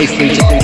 Pastry